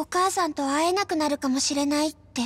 お母さんと会えなくなるかもしれないって。